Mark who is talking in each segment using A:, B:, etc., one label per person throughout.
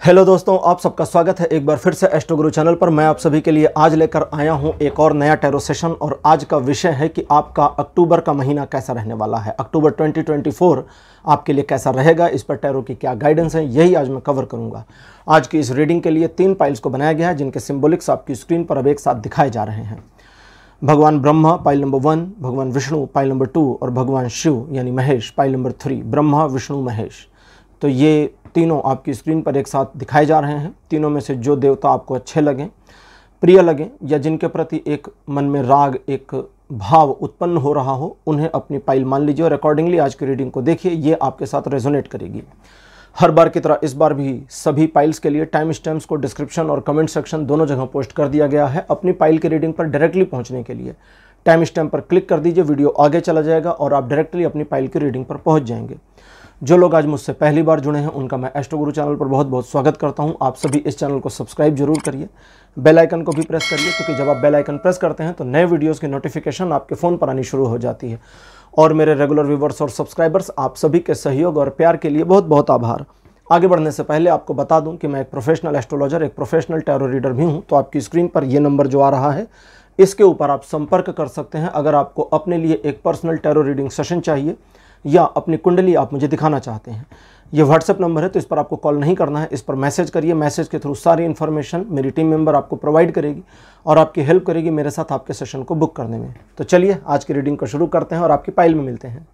A: Hello दोस्तों, आप सबका स्वागत है एक बार फिर से एस्ट्रो गुरु चैनल पर। मैं आप सभी के लिए आज लेकर आया हूँ एक और नया टैरो सेशन और आज का विषय है कि आपका अक्टूबर का महीना कैसा रहने वाला है। अक्टूबर 2024 आपके लिए कैसा रहेगा, इस पर टैरो की क्या गाइडेंस है, यही आज मैं कवर करूँगा। आज की इस रीडिंग के लिए तीन पाइल्स को बनाया गया है, जिनके सिम्बोलिक्स आपकी स्क्रीन पर अब एक साथ दिखाए जा रहे हैं। भगवान ब्रह्मा पाइल नंबर वन भगवान विष्णु पाइल नंबर टू और भगवान शिव, यानी Mahesh pile number three Brahma, Vishnu, Mahesh. तो ये तीनों आपकी स्क्रीन पर एक साथ दिखाए जा रहे हैं। तीनों में से जो देवता आपको अच्छे लगें, प्रिय लगें, या जिनके प्रति एक मन में राग, एक भाव उत्पन्न हो रहा हो, उन्हें अपनी पाइल मान लीजिए और अकॉर्डिंगली आज की रीडिंग को देखिए, ये आपके साथ रेजोनेट करेगी। हर बार की तरह इस बार भी सभी पाइल्स के लिए टाइम स्टैम्प्स को डिस्क्रिप्शन और कमेंट सेक्शन दोनों जगह पोस्ट कर दिया गया है अपनी पाइल की रीडिंग पर डायरेक्टली पहुँचने के लिए। टाइम स्टैम्प पर क्लिक कर दीजिए वीडियो आगे चला जाएगा और आप डायरेक्टली अपनी पाइल की रीडिंग पर पहुँच जाएँगे। जो लोग आज मुझसे पहली बार जुड़े हैं, उनका मैं एस्ट्रो गुरु चैनल पर बहुत बहुत स्वागत करता हूँ। आप सभी इस चैनल को सब्सक्राइब ज़रूर करिए। बेल आइकन को भी प्रेस करिए, क्योंकि जब आप बेल आइकन प्रेस करते हैं तो नए वीडियोस की नोटिफिकेशन आपके फ़ोन पर आनी शुरू हो जाती है। और मेरे रेगुलर व्यूवर्स और सब्सक्राइबर्स आप सभी के सहयोग और प्यार के लिए बहुत बहुत आभार। आगे बढ़ने से पहले आपको बता दूँ कि मैं एक प्रोफेशनल एस्ट्रोलॉजर एक प्रोफेशनल टैरो रीडर भी हूँ। तो आपकी स्क्रीन पर ये नंबर जो आ रहा है, इसके ऊपर आप संपर्क कर सकते हैं। अगर आपको अपने लिए एक पर्सनल टैरो रीडिंग सेशन चाहिए या अपनी कुंडली आप मुझे दिखाना चाहते हैं। ये व्हाट्सएप नंबर है तो इस पर आपको कॉल नहीं करना है। इस पर मैसेज करिए। मैसेज के थ्रू सारी इन्फॉर्मेशन मेरी टीम मेंबर आपको प्रोवाइड करेगी और आपकी हेल्प करेगी मेरे साथ आपके सेशन को बुक करने में। तो चलिए, आज की रीडिंग को शुरू करते हैं और आपकी पाइल में मिलते हैं।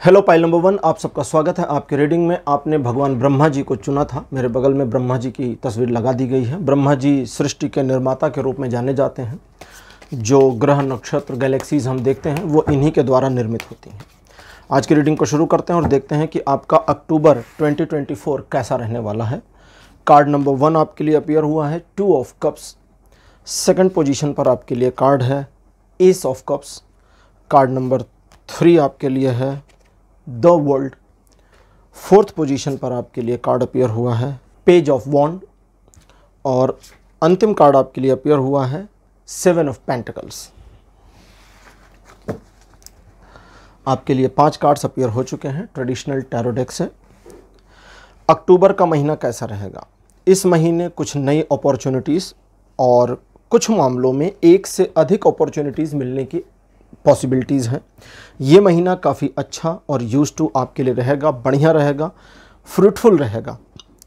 A: हेलो पाइल नंबर वन आप सबका स्वागत है। आपके रीडिंग में आपने भगवान ब्रह्मा जी को चुना था। मेरे बगल में ब्रह्मा जी की तस्वीर लगा दी गई है। ब्रह्मा जी सृष्टि के निर्माता के रूप में जाने जाते हैं। जो ग्रह नक्षत्र गैलेक्सीज हम देखते हैं, वो इन्हीं के द्वारा निर्मित होती हैं। आज की रीडिंग को शुरू करते हैं और देखते हैं कि आपका अक्टूबर 2024 कैसा रहने वाला है। कार्ड नंबर वन आपके लिए अपियर हुआ है two of cups second position पर आपके लिए कार्ड है ace of cups card number three आपके लिए है द वर्ल्ड फोर्थ पोजीशन पर आपके लिए कार्ड अपियर हुआ है पेज ऑफ़ वॉन्ड और अंतिम कार्ड आपके लिए अपियर हुआ है सेवन ऑफ़ पेंटिकल्स। आपके लिए पाँच कार्ड्स अपियर हो चुके हैं, ट्रेडिशनल टैरोडेक से। अक्टूबर का महीना कैसा रहेगा? इस महीने कुछ नई अपॉर्चुनिटीज़ और कुछ मामलों में एक से अधिक अपॉर्चुनिटीज़ मिलने की पॉसिबिलिटीज़ हैं। ये महीना काफ़ी अच्छा और यूज़ टू आपके लिए रहेगा, बढ़िया रहेगा फ्रूटफुल रहेगा।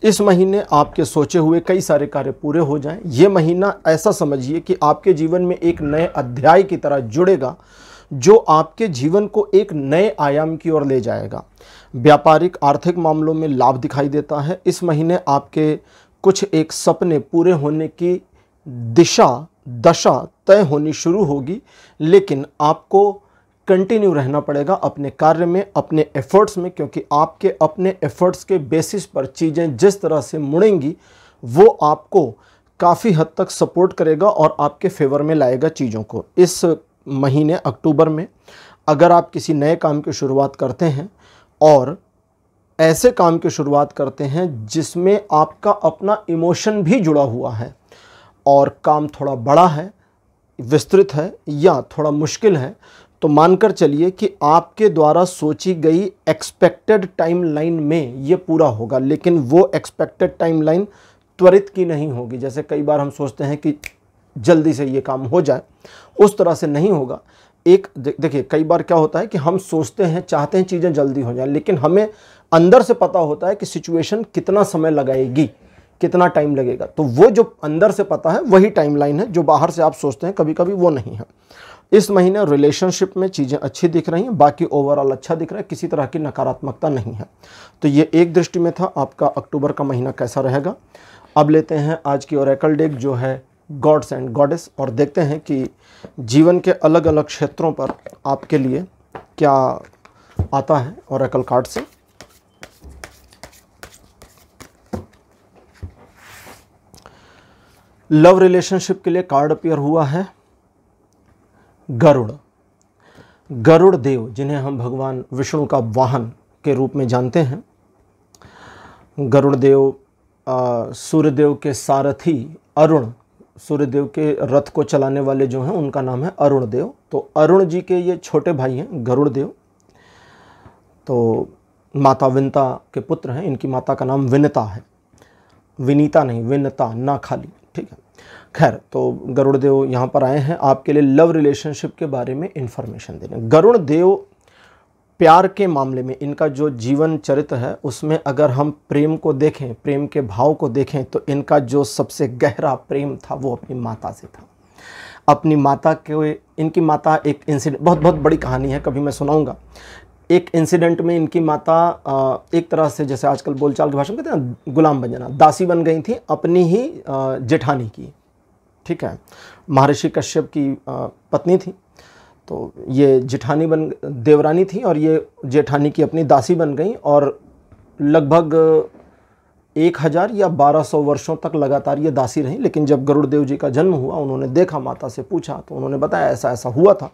A: इस महीने आपके सोचे हुए कई सारे कार्य पूरे हो जाएँ। ये महीना ऐसा समझिए कि आपके जीवन में एक नए अध्याय की तरह जुड़ेगा, जो आपके जीवन को एक नए आयाम की ओर ले जाएगा। व्यापारिक आर्थिक मामलों में लाभ दिखाई देता है। इस महीने आपके कुछ एक सपने पूरे होने की दिशा, दशा तय होनी शुरू होगी, लेकिन आपको कंटिन्यू रहना पड़ेगा अपने कार्य में, अपने एफर्ट्स में, क्योंकि आपके अपने एफर्ट्स के बेसिस पर चीज़ें जिस तरह से मुड़ेंगी, वो आपको काफ़ी हद तक सपोर्ट करेगा और आपके फेवर में लाएगा चीज़ों को। इस महीने अक्टूबर में अगर आप किसी नए काम की शुरुआत करते हैं और ऐसे काम की शुरुआत करते हैं जिसमें आपका अपना इमोशन भी जुड़ा हुआ है और काम थोड़ा बड़ा है, विस्तृत है या थोड़ा मुश्किल है तो मानकर चलिए कि आपके द्वारा सोची गई एक्सपेक्टेड टाइमलाइन में ये पूरा होगा, लेकिन वो एक्सपेक्टेड टाइमलाइन त्वरित की नहीं होगी। जैसे कई बार हम सोचते हैं कि जल्दी से ये काम हो जाए, उस तरह से नहीं होगा। एक देखिए, कई बार क्या होता है कि हम सोचते हैं, चाहते हैं चीज़ें जल्दी हो जाए, लेकिन हमें अंदर से पता होता है कि सिचुएशन कितना समय लगाएगी, कितना टाइम लगेगा। तो वो जो अंदर से पता है, वही टाइमलाइन है, जो बाहर से आप सोचते हैं कभी कभी वो नहीं है। इस महीने रिलेशनशिप में चीज़ें अच्छी दिख रही हैं, बाकी ओवरऑल अच्छा दिख रहा है, किसी तरह की नकारात्मकता नहीं है। तो ये एक दृष्टि में था, आपका अक्टूबर का महीना कैसा रहेगा? अब लेते हैं आज की ओरेकल डेक जो है गॉड्स एंड गॉडेस और देखते हैं कि जीवन के अलग अलग क्षेत्रों पर आपके लिए क्या आता है ओरेकल कार्ड से। लव रिलेशनशिप के लिए कार्ड अपियर हुआ है। गरुड़। गरुड़ देव, जिन्हें हम भगवान विष्णु का वाहन के रूप में जानते हैं। गरुड़ देव सूर्यदेव के सारथी अरुण, सूर्यदेव के रथ को चलाने वाले जो हैं, उनका नाम है अरुण देव। तो अरुण जी के ये छोटे भाई हैं, गरुड़ देव। तो माता विनता के पुत्र हैं, इनकी माता का नाम विनता है। विनीता नहीं, विनता, ना खाली, ठीक है। खैर तो गरुड़ देव यहाँ पर आए हैं। आपके लिए लव रिलेशनशिप के बारे में इंफॉर्मेशन देने। गरुड़ देव प्यार के मामले में, इनका जो जीवन चरित्र है, उसमें अगर हम प्रेम को देखें, प्रेम के भाव को देखें तो इनका जो सबसे गहरा प्रेम था, वो अपनी माता से था। अपनी माता के, इनकी माता एक इंसिडेंट बहुत बहुत बड़ी कहानी है, कभी मैं सुनाऊँगा। एक इंसिडेंट में इनकी माता एक तरह से जैसे आजकल बोलचाल की भाषा में कहते हैं गुलाम बन जाना। दासी बन गई थी, अपनी ही जेठानी की। ठीक है। महर्षि कश्यप की पत्नी थी तो ये जेठानी बन, देवरानी थी और ये जेठानी की अपनी दासी बन गई और लगभग एक हज़ार या बारह सौ वर्षों तक लगातार ये दासी रही। लेकिन जब गरुड़ देव जी का जन्म हुआ, उन्होंने देखा, माता से पूछा तो उन्होंने बताया, ऐसा ऐसा हुआ था।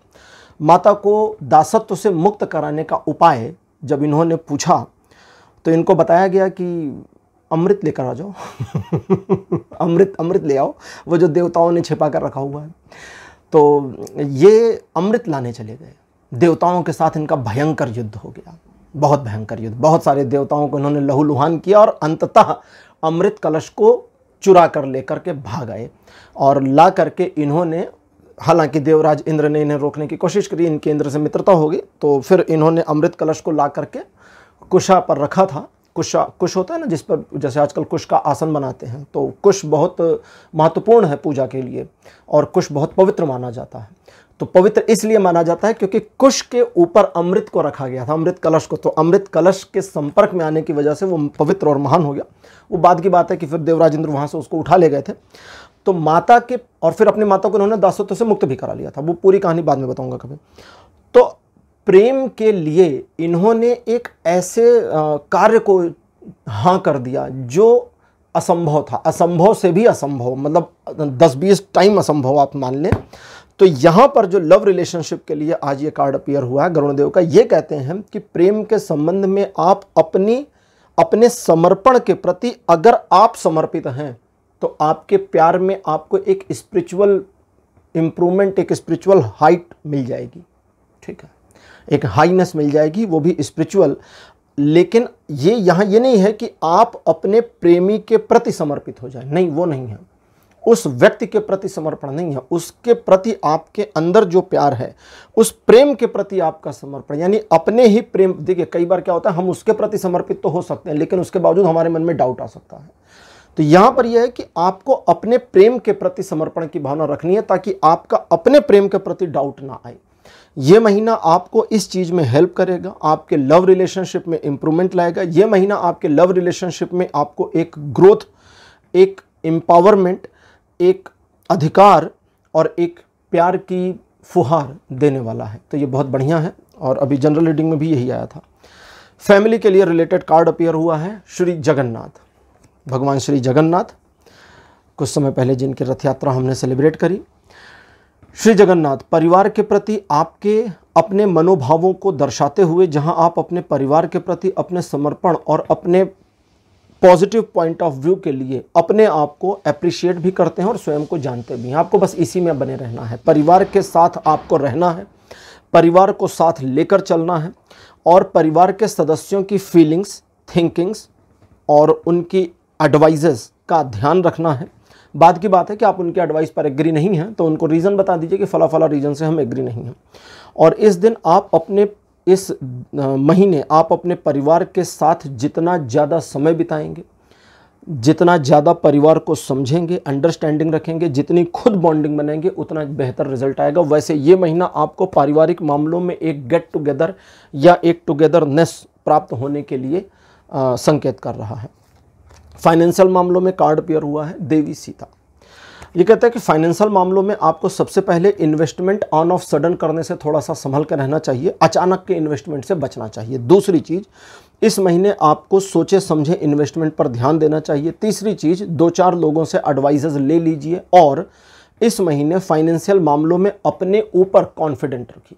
A: माता को दासत्व से मुक्त कराने का उपाय जब इन्होंने पूछा तो इनको बताया गया कि अमृत लेकर आ जाओ। अमृत अमृत ले आओ। वो जो देवताओं ने छिपा कर रखा हुआ है। तो ये अमृत लाने चले गए। देवताओं के साथ इनका भयंकर युद्ध हो गया। बहुत भयंकर युद्ध। बहुत सारे देवताओं को इन्होंने लहूलुहान किया और अंततः अमृत कलश को चुरा कर लेकर के भाग आए और ला करके इन्होंने, हालाँकि देवराज इंद्र ने इन्हें रोकने की कोशिश करी, इनके इंद्र से मित्रता होगी तो फिर इन्होंने अमृत कलश को ला करके कुशा पर रखा था। कुश कुश होता है ना, जिस पर, जैसे आजकल कुश का आसन बनाते हैं तो कुश बहुत महत्वपूर्ण है पूजा के लिए, और कुश बहुत पवित्र माना जाता है। तो पवित्र इसलिए माना जाता है क्योंकि कुश के ऊपर अमृत को रखा गया था, अमृत कलश को तो अमृत कलश के संपर्क में आने की वजह से वो पवित्र और महान हो गया। वो बाद की बात है कि फिर देवराज इंद्र वहाँ से उसको उठा ले गए थे। तो माता के, और फिर अपनी माता को उन्होंने दासत्व से मुक्त भी करा लिया था, वो पूरी कहानी बाद में बताऊँगा कभी। तो प्रेम के लिए इन्होंने एक ऐसे कार्य को हाँ कर दिया जो असंभव था। असंभव से भी असंभव मतलब दस बीस टाइम असंभव आप मान लें। तो यहाँ पर जो लव रिलेशनशिप के लिए आज ये कार्ड अपियर हुआ है, गरुणदेव का, ये कहते हैं कि प्रेम के संबंध में आप अपनी, अपने समर्पण के प्रति अगर आप समर्पित हैं तो आपके प्यार में आपको एक स्पिरिचुअल इम्प्रूवमेंट एक स्पिरिचुअल हाइट मिल जाएगी। ठीक है? एक हाईनेस मिल जाएगी, वो भी स्पिरिचुअल लेकिन ये यहाँ ये नहीं है कि आप अपने प्रेमी के प्रति समर्पित हो जाए। नहीं, वो नहीं है। उस व्यक्ति के प्रति समर्पण नहीं है। उसके प्रति आपके अंदर जो प्यार है, उस प्रेम के प्रति आपका समर्पण। यानी अपने ही प्रेम, देखिए, कई बार क्या होता है, हम उसके प्रति समर्पित तो हो सकते हैं, लेकिन उसके बावजूद हमारे मन में डाउट आ सकता है। तो यहाँ पर यह है कि आपको अपने प्रेम के प्रति समर्पण की भावना रखनी है, ताकि आपका अपने प्रेम के प्रति डाउट ना आए। ये महीना आपको इस चीज़ में हेल्प करेगा, आपके लव रिलेशनशिप में इंप्रूवमेंट लाएगा। ये महीना आपके लव रिलेशनशिप में आपको एक ग्रोथ एक एम्पावरमेंट एक अधिकार और एक प्यार की फुहार देने वाला है। तो ये बहुत बढ़िया है और अभी जनरल रीडिंग में भी यही आया था। फैमिली के लिए रिलेटेड कार्ड अपियर हुआ है श्री जगन्नाथ। भगवान श्री जगन्नाथ, कुछ समय पहले जिनकी रथ यात्रा हमने सेलिब्रेट करी। श्री जगन्नाथ, परिवार के प्रति आपके अपने मनोभावों को दर्शाते हुए जहाँ आप अपने परिवार के प्रति अपने समर्पण और अपने पॉजिटिव पॉइंट ऑफ़ व्यू के लिए अपने आप को अप्रिशिएट भी करते हैं और स्वयं को जानते भी हैं। आपको बस इसी में बने रहना है। परिवार के साथ आपको रहना है। परिवार को साथ लेकर चलना है और परिवार के सदस्यों की फीलिंग्स थिंकिंग्स और उनकी एडवाइजेस का ध्यान रखना है। बात की बात है कि आप उनके एडवाइस पर एग्री नहीं हैं तो उनको रीज़न बता दीजिए कि फ़ला फ़ला रीज़न से हम एग्री नहीं हैं। और इस दिन आप अपने इस महीने आप अपने परिवार के साथ जितना ज़्यादा समय बिताएँगे जितना ज़्यादा परिवार को समझेंगे अंडरस्टैंडिंग रखेंगे जितनी खुद बॉन्डिंग बनाएँगे उतना बेहतर रिज़ल्ट आएगा। वैसे ये महीना आपको पारिवारिक मामलों में एक गेट टुगेदर या एक टुगेदरनेस प्राप्त होने के लिए आ, संकेत कर रहा है। फाइनेंशियल मामलों में कार्ड पेयर हुआ है देवी सीता। ये कहता है कि फाइनेंशियल मामलों में आपको सबसे पहले इन्वेस्टमेंट ऑन ऑफ़ सडन करने से थोड़ा सा संभल कर रहना चाहिए, अचानक के इन्वेस्टमेंट से बचना चाहिए। दूसरी चीज़, इस महीने आपको सोचे समझे इन्वेस्टमेंट पर ध्यान देना चाहिए। तीसरी चीज़, दो चार लोगों से एडवाइजेज ले लीजिए और इस महीने फाइनेंशियल मामलों में अपने ऊपर कॉन्फिडेंट रखिए।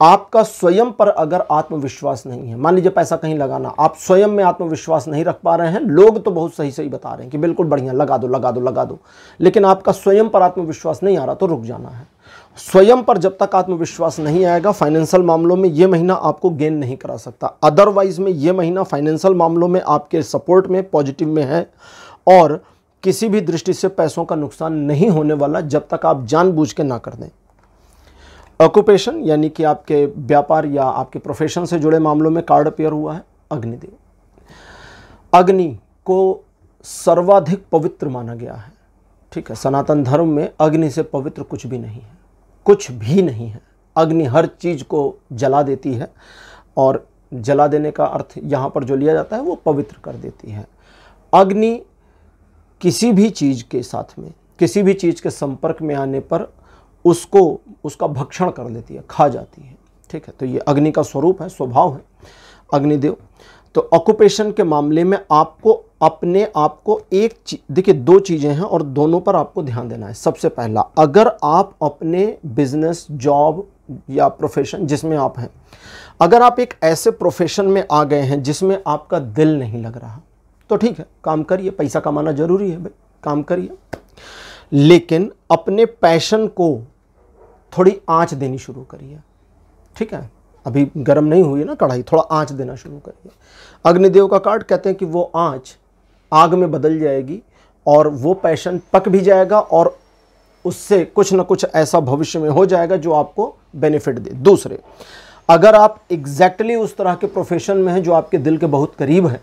A: आपका स्वयं पर अगर आत्मविश्वास नहीं है, मान लीजिए पैसा कहीं लगाना, आप स्वयं में आत्मविश्वास नहीं रख पा रहे हैं, लोग तो बहुत सही सही बता रहे हैं कि बिल्कुल बढ़िया, लगा दो लगा दो लगा दो। लेकिन आपका स्वयं पर आत्मविश्वास नहीं आ रहा तो रुक जाना है। स्वयं पर जब तक आत्मविश्वास नहीं आएगा फाइनेंशियल मामलों में ये महीना आपको गेन नहीं करा सकता। अदरवाइज़ में ये महीना फाइनेंशियल मामलों में आपके सपोर्ट में पॉजिटिव में है और किसी भी दृष्टि से पैसों का नुकसान नहीं होने वाला जब तक आप जानबूझ के ना कर दें। ऑक्यूपेशन यानी कि आपके व्यापार या आपके प्रोफेशन से जुड़े मामलों में कार्ड अपेयर हुआ है, अग्निदेव। अग्नि को सर्वाधिक पवित्र माना गया है, ठीक है? सनातन धर्म में अग्नि से पवित्र कुछ भी नहीं है, कुछ भी नहीं है। अग्नि हर चीज़ को जला देती है और जला देने का अर्थ यहाँ पर जो लिया जाता है वो पवित्र कर देती है। अग्नि किसी भी चीज़ के साथ में, किसी भी चीज़ के संपर्क में आने पर उसको उसका भक्षण कर लेती है, खा जाती है। ठीक है? तो ये अग्नि का स्वरूप है, स्वभाव है, अग्निदेव। तो ऑक्यूपेशन के मामले में आपको अपने आप को एक देखिए, दो चीज़ें हैं और दोनों पर आपको ध्यान देना है। सबसे पहला, अगर आप अपने बिज़नेस जॉब या प्रोफेशन जिसमें आप हैं, अगर आप एक ऐसे प्रोफेशन में आ गए हैं जिसमें आपका दिल नहीं लग रहा तो ठीक है, काम करिए, पैसा कमाना ज़रूरी है भाई, काम करिए। लेकिन अपने पैशन को थोड़ी आँच देनी शुरू करिए ठीक है? अभी गर्म नहीं हुई ना कढ़ाई, थोड़ा आँच देना शुरू करिए अग्निदेव का कार्ड कहते हैं कि वो आँच आग में बदल जाएगी और वो पैशन पक भी जाएगा और उससे कुछ ना कुछ ऐसा भविष्य में हो जाएगा जो आपको बेनिफिट दे। दूसरे, अगर आप एग्जैक्टली exactly उस तरह के प्रोफेशन में हैं जो आपके दिल के बहुत करीब हैं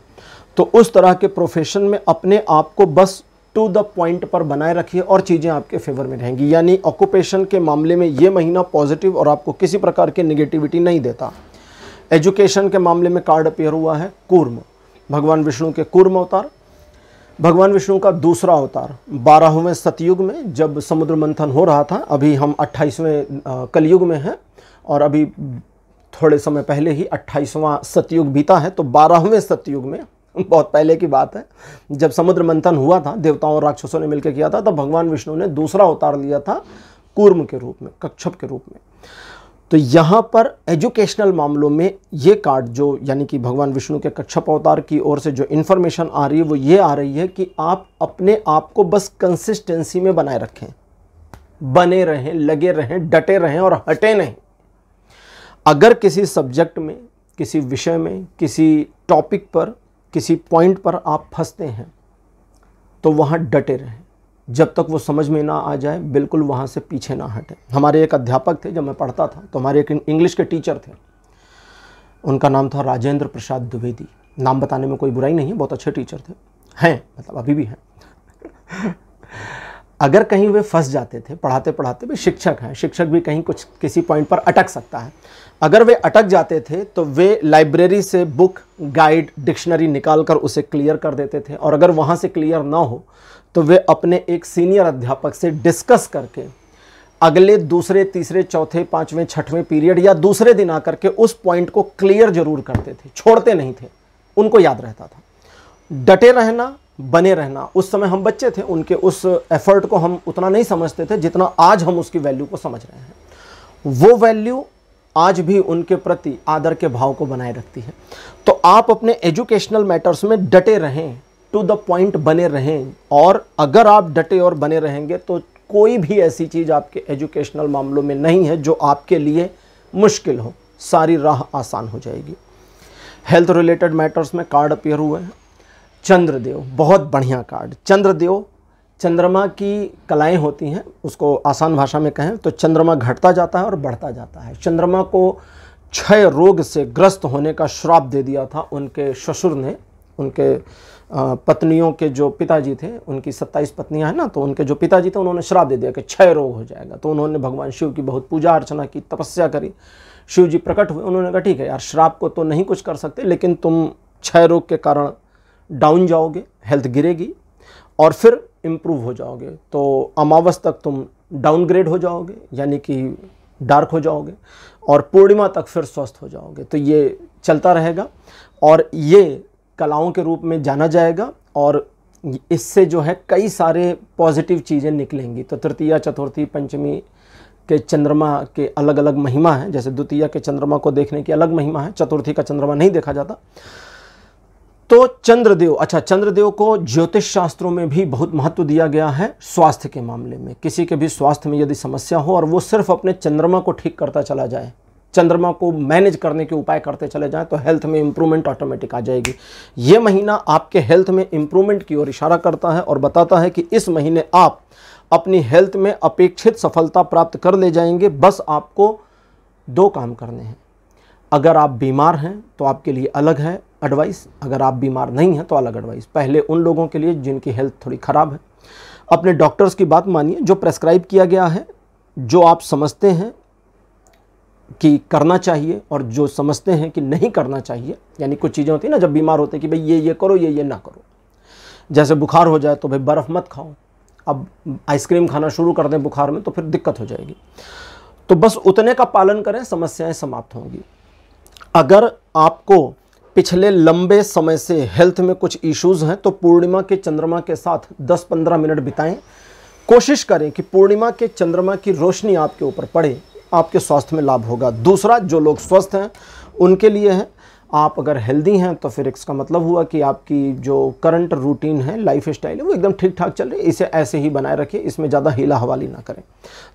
A: तो उस तरह के प्रोफेशन में अपने आप को बस टू द पॉइंट पर बनाए रखिए और चीज़ें आपके फेवर में रहेंगी। यानी ऑक्यूपेशन के मामले में ये महीना पॉजिटिव और आपको किसी प्रकार की निगेटिविटी नहीं देता। एजुकेशन के मामले में कार्ड अपेयर हुआ है कूर्म। भगवान विष्णु के कूर्म अवतार। भगवान विष्णु का दूसरा अवतार। बारहवें सतयुग में जब समुद्र मंथन हो रहा था, अभी हम अट्ठाईसवें कलयुग में हैं और अभी थोड़े समय पहले ही अट्ठाईसवां सतयुग बीता है तो बारहवें सतयुग में बहुत पहले की बात है। जब समुद्र मंथन हुआ था, देवताओं और राक्षसों ने मिलकर किया था, तब भगवान विष्णु ने दूसरा अवतार लिया था कूर्म के रूप में कक्षप के रूप में। तो यहाँ पर एजुकेशनल मामलों में ये कार्ड जो, यानी कि भगवान विष्णु के कक्षप अवतार की ओर से जो इन्फॉर्मेशन आ रही है, वो ये आ रही है कि आप अपने आप को बस कंसिस्टेंसी में बनाए रखें। बने रहें, लगे रहें, डटे रहें और हटे नहीं। अगर किसी सब्जेक्ट में, किसी विषय में, किसी टॉपिक पर किसी पॉइंट पर आप फंसते हैं तो वहाँ डटे रहें। जब तक वो समझ में ना आ जाए, बिल्कुल वहाँ से पीछे ना हटें। हमारे एक अध्यापक थे जब मैं पढ़ता था तो हमारे एक इंग्लिश के टीचर थे। उनका नाम था राजेंद्र प्रसाद द्विवेदी। नाम बताने में कोई बुराई नहीं है, बहुत अच्छे टीचर थे। हैं मतलब अभी भी हैं। अगर कहीं वे फंस जाते थे पढ़ाते पढ़ाते भी शिक्षक हैं, शिक्षक भी कहीं कुछ किसी पॉइंट पर अटक सकता है अगर वे अटक जाते थे तो वे लाइब्रेरी से बुक, गाइड, डिक्शनरी निकाल कर उसे क्लियर कर देते थे। और अगर वहाँ से क्लियर ना हो तो वे अपने एक सीनियर अध्यापक से डिस्कस करके अगले, दूसरे, तीसरे, चौथे, पाँचवें, छठवें पीरियड या दूसरे दिन आकर के उस पॉइंट को क्लियर ज़रूर करते थे। छोड़ते नहीं थे। उनको याद रहता था। डटे रहना, बने रहना, उस समय हम बच्चे थे, उनके उस एफर्ट को हम उतना नहीं समझते थे जितना आज हम उसकी वैल्यू को समझ रहे हैं। वो वैल्यू आज भी उनके प्रति आदर के भाव को बनाए रखती है। तो आप अपने एजुकेशनल मैटर्स में डटे रहें टू द पॉइंट बने रहें, और अगर आप डटे और बने रहेंगे तो कोई भी ऐसी चीज़ आपके एजुकेशनल मामलों में नहीं है जो आपके लिए मुश्किल हो। सारी राह आसान हो जाएगी। हेल्थ रिलेटेड मैटर्स में कार्ड अपेयर हुए हैं। चंद्रदेव, बहुत बढ़िया कार्ड। चंद्रदेव चंद्रमा की कलाएँ होती हैं, उसको आसान भाषा में कहें तो चंद्रमा घटता जाता है और बढ़ता जाता है। चंद्रमा को क्षय रोग से ग्रस्त होने का श्राप दे दिया था उनके ससुर ने, उनके पत्नियों के जो पिताजी थे, उनकी सत्ताईस पत्नियाँ हैं ना तो उनके जो पिताजी थे उन्होंने श्राप दे दिया कि क्षय रोग हो जाएगा। तो उन्होंने भगवान शिव की बहुत पूजा अर्चना की, तपस्या करी। शिव जी प्रकट हुए, उन्होंने कहा, ठीक है यार, श्राप को तो नहीं कुछ कर सकते, लेकिन तुम क्षय रोग के कारण डाउन जाओगे, हेल्थ गिरेगी और फिर इम्प्रूव हो जाओगे तो अमावस तक तुम डाउनग्रेड हो जाओगे, यानी कि डार्क हो जाओगे और पूर्णिमा तक फिर स्वस्थ हो जाओगे। तो ये चलता रहेगा और ये कलाओं के रूप में जाना जाएगा और इससे जो है कई सारे पॉजिटिव चीज़ें निकलेंगी। तो तृतीया, चतुर्थी, पंचमी के चंद्रमा के अलग अलग महिमा हैं। जैसे द्वितीय के चंद्रमा को देखने की अलग महिमा है, चतुर्थी का चंद्रमा नहीं देखा जाता। तो चंद्रदेव अच्छा चंद्रदेव को ज्योतिष शास्त्रों में भी बहुत महत्व दिया गया है स्वास्थ्य के मामले में। किसी के भी स्वास्थ्य में यदि समस्या हो और वो सिर्फ़ अपने चंद्रमा को ठीक करता चला जाए, चंद्रमा को मैनेज करने के उपाय करते चले जाएँ तो हेल्थ में इंप्रूवमेंट ऑटोमेटिक आ जाएगी। ये महीना आपके हेल्थ में इंप्रूवमेंट की ओर इशारा करता है और बताता है कि इस महीने आप अपनी हेल्थ में अपेक्षित सफलता प्राप्त कर ले जाएँगे। बस आपको दो काम करने हैं। अगर आप बीमार हैं तो आपके लिए अलग है एडवाइस अगर आप बीमार नहीं हैं तो अलग एडवाइस पहले उन लोगों के लिए जिनकी हेल्थ थोड़ी ख़राब है। अपने डॉक्टर्स की बात मानिए, जो प्रेस्क्राइब किया गया है, जो आप समझते हैं कि करना चाहिए और जो समझते हैं कि नहीं करना चाहिए, यानी कुछ चीज़ें होती हैं ना, जब बीमार होते हैं कि भाई ये ये करो, ये ये ना करो। जैसे बुखार हो जाए तो भाई बर्फ़ मत खाओ। अब आइसक्रीम खाना शुरू कर दें बुखार में तो फिर दिक्कत हो जाएगी। तो बस उतने का पालन करें, समस्याएँ समाप्त होंगी। अगर आपको पिछले लंबे समय से हेल्थ में कुछ इश्यूज़ हैं तो पूर्णिमा के चंद्रमा के साथ 10-15 मिनट बिताएँ। कोशिश करें कि पूर्णिमा के चंद्रमा की रोशनी आपके ऊपर पड़े, आपके स्वास्थ्य में लाभ होगा। दूसरा, जो लोग स्वस्थ हैं, उनके लिए है, आप अगर हेल्दी हैं तो फिर इसका मतलब हुआ कि आपकी जो करंट रूटीन है लाइफ स्टाइल है, वो एकदम ठीक ठाक चल रही है। इसे ऐसे ही बनाए रखिए, इसमें ज़्यादा हीला हवाली ना करें।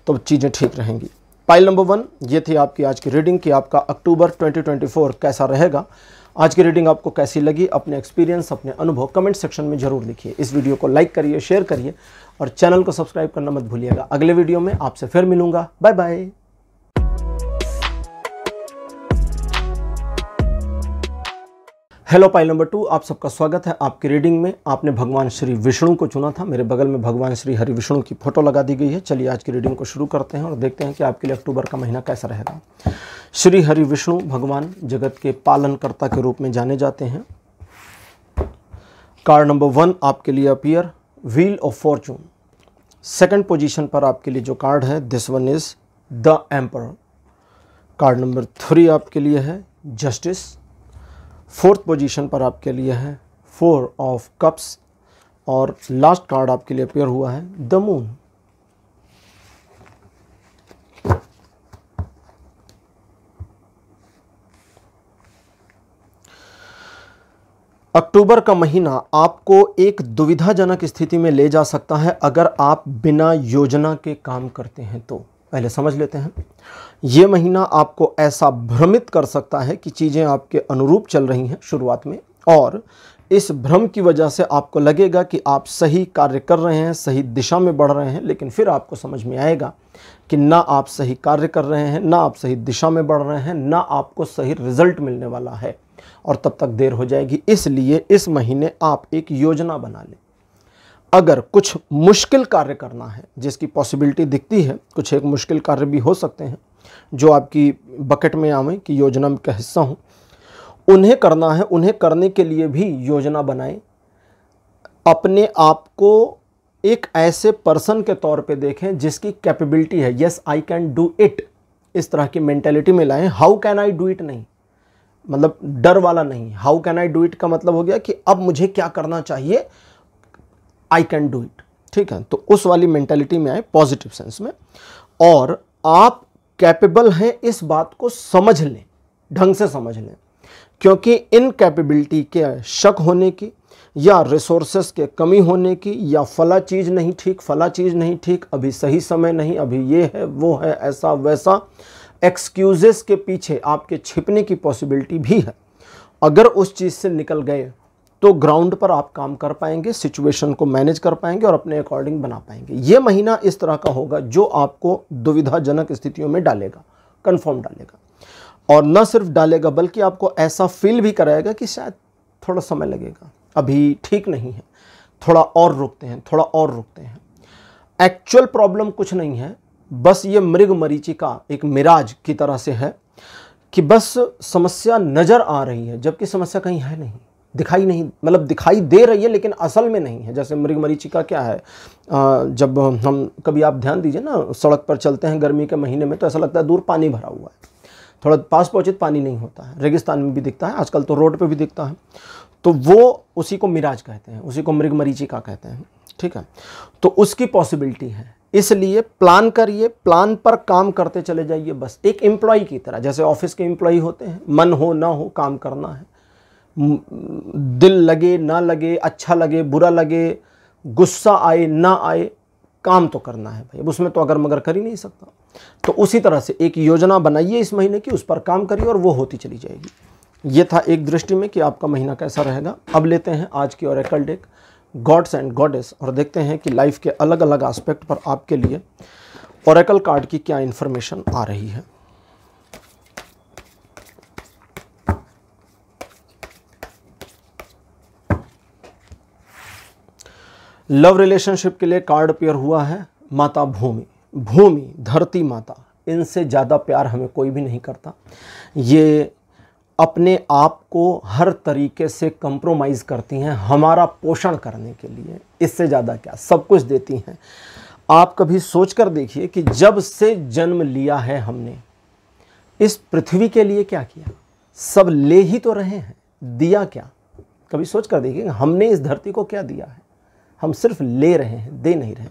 A: तो चीज़ें ठीक रहेंगी। पाइल नंबर वन, ये थी आपकी आज की रीडिंग कि आपका अक्टूबर 2024 कैसा रहेगा। आज की रीडिंग आपको कैसी लगी, अपने एक्सपीरियंस अपने अनुभव कमेंट सेक्शन में ज़रूर लिखिए। इस वीडियो को लाइक करिए शेयर करिए और चैनल को सब्सक्राइब करना मत भूलिएगा। अगले वीडियो में आपसे फिर मिलूँगा। Bye bye hello pile number two, आप सबका स्वागत है आपकी रीडिंग में। आपने भगवान श्री विष्णु को चुना था। मेरे बगल में भगवान श्री हरि विष्णु की फ़ोटो लगा दी गई है। चलिए आज की रीडिंग को शुरू करते हैं और देखते हैं कि आपके लिए अक्टूबर का महीना कैसा रहेगा। श्री हरि विष्णु भगवान जगत के पालनकर्ता के रूप में जाने जाते हैं। कार्ड नंबर वन आपके लिए appear wheel of fortune second position पर आपके लिए जो कार्ड है this one is the emperor card number three आपके लिए है जस्टिस फोर्थ पोजीशन पर आपके लिए है, फोर ऑफ़ कप्स, और लास्ट कार्ड आपके लिए अपेयर हुआ है, द मून। अक्टूबर का महीना आपको एक दुविधाजनक स्थिति में ले जा सकता है अगर आप बिना योजना के काम करते हैं तो। पहले समझ लेते हैं। ये महीना आपको ऐसा भ्रमित कर सकता है कि चीज़ें आपके अनुरूप चल रही हैं शुरुआत में और इस भ्रम की वजह से आपको लगेगा कि आप सही कार्य कर रहे हैं, सही दिशा में बढ़ रहे हैं, लेकिन फिर आपको समझ में आएगा कि ना आप सही कार्य कर रहे हैं, ना आप सही दिशा में बढ़ रहे हैं, ना आपको सही रिज़ल्ट मिलने वाला है और तब तक देर हो जाएगी। इसलिए इस महीने आप एक योजना बना लें। अगर कुछ मुश्किल कार्य करना है, जिसकी पॉसिबिलिटी दिखती है, कुछ एक मुश्किल कार्य भी हो सकते हैं, जो आपकी बकेट में आवें कि योजना का हिस्सा हो, उन्हें करना है, उन्हें करने के लिए भी योजना बनाएँ। अपने आप को एक ऐसे पर्सन के तौर पे देखें, जिसकी कैपेबिलिटी है। Yes I can do it इस तरह की मैंटेलिटी में लाएँ। How can I do it नहीं? मतलब डर वाला नहीं। How can I do it का मतलब हो गया कि अब मुझे क्या करना चाहिए? आई कैन डू इट ठीक है? तो उस वाली मेंटेलिटी में आए पॉजिटिव सेंस में। और आप कैपेबल हैं इस बात को समझ लें, ढंग से समझ लें। क्योंकि इन कैपेबिलिटी के शक होने की या रिसोर्सेस के कमी होने की या फला चीज़ नहीं ठीक, फला चीज़ नहीं ठीक, अभी सही समय नहीं, अभी ये है, वो है, ऐसा, वैसा एक्सक्यूजेस के पीछे आपके छिपने की पॉसिबिलिटी भी है। अगर उस चीज़ से निकल गए तो ग्राउंड पर आप काम कर पाएँगे सिचुएशन को मैनेज कर पाएँगे और अपने अकॉर्डिंग बना पाएँगे। ये महीना इस तरह का होगा जो आपको दुविधाजनक स्थितियों में डालेगा कन्फर्म डालेगा। और न सिर्फ़ डालेगा, बल्कि आपको ऐसा फील भी कराएगा कि शायद थोड़ा समय लगेगा। अभी ठीक नहीं है, थोड़ा और रुकते हैं, थोड़ा और रुकते हैं। एक्चुअल प्रॉब्लम कुछ नहीं है, बस ये मृग मरीचि का एक मिराज की तरह से है कि बस समस्या नज़र आ रही है, जबकि समस्या कहीं है नहीं। दिखाई नहीं मतलब दिखाई दे रही है लेकिन असल में नहीं है। जैसे मृग मरीचिका क्या है? आ, जब हम कभी आप ध्यान दीजिए ना सड़क पर चलते हैं गर्मी के महीने में तो ऐसा लगता है दूर पानी भरा हुआ है। थोड़ा पास पहुँचे पानी नहीं होता है। रेगिस्तान में भी दिखता है आजकल तो रोड पर भी दिखता है। तो वो उसी को मिराज कहते हैं उसी को मृग मरीचिका कहते हैं। ठीक है? तो उसकी पॉसिबिलिटी है। इसलिए प्लान करिए प्लान पर काम करते चले जाइए बस। एक एम्प्लॉय की तरह जैसे ऑफ़िस के एम्प्लॉय होते हैं मन हो ना हो काम करना है। दिल लगे, ना लगे अच्छा लगे, बुरा लगे, गुस्सा आए, ना आए, काम तो करना है भाई। उसमें तो अगर मगर कर ही नहीं सकता। तो उसी तरह से एक योजना बनाइए इस महीने की, उस पर काम करिए और वो होती चली जाएगी। ये था एक दृष्टि में कि आपका महीना कैसा रहेगा। अब लेते हैं आज की और एकल डेक, गॉड्स एंड गॉडेस, और देखते हैं कि लाइफ के अलग अलग एस्पेक्ट पर आपके लिए ओरेकल कार्ड की क्या इन्फॉर्मेशन आ रही है। लव रिलेशनशिप के लिए कार्ड अपियर हुआ है माता भूमि भूमि, धरती माता। इनसे ज़्यादा प्यार हमें कोई भी नहीं करता। ये अपने आप को हर तरीके से कंप्रोमाइज़ करती हैं हमारा पोषण करने के लिए। इससे ज़्यादा क्या? सब कुछ देती हैं। आप कभी सोच कर देखिए कि जब से जन्म लिया है हमने, इस पृथ्वी के लिए क्या किया? सब ले ही तो रहे हैं। दिया क्या? कभी सोच कर देखिए हमने इस धरती को क्या दिया है? हम सिर्फ़ ले रहे हैं, दे नहीं रहे